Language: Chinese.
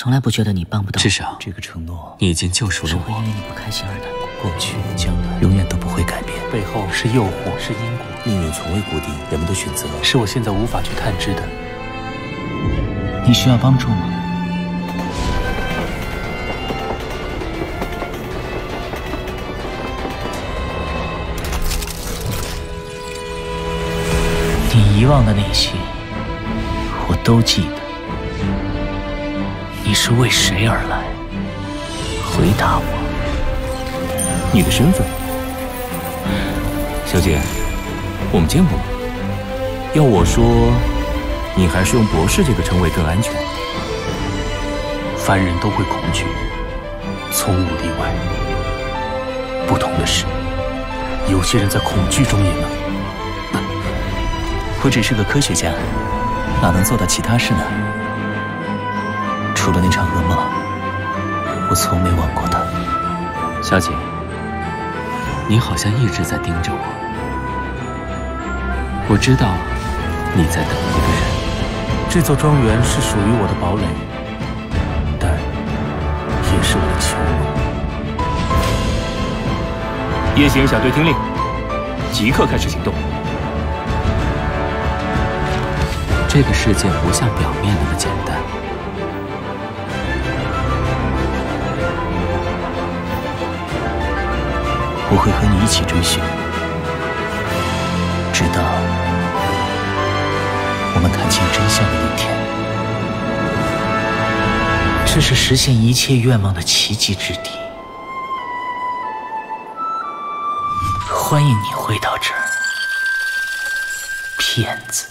从来不觉得你帮不到。至少这个承诺，你已经救赎了我。会因为你不开心而难过。过去、将来，永远都不会改变。背后是诱惑，是因果。命运从未固定，人们的选择是我现在无法去探知的。你需要帮助吗？你遗忘的那些，我都记得。你是为谁而来？回答我。你的身份，小姐，我们见过吗？要我说，你还是用博士这个称谓更安全。凡人都会恐惧，从无例外。不同的是，有些人在恐惧中也能。我只是个科学家，哪能做到其他事呢？除了那场噩梦，我从没忘过他。小姐，你好像一直在盯着我。我知道你在等一个人。这座庄园是属于我的堡垒，但也是我的囚笼。夜行小队听令，即刻开始行动。这个世界不像表面那么简单。我会和你一起追寻，直到我们看清真相的一天。这是实现一切愿望的奇迹之地。欢迎你回到这儿，骗子。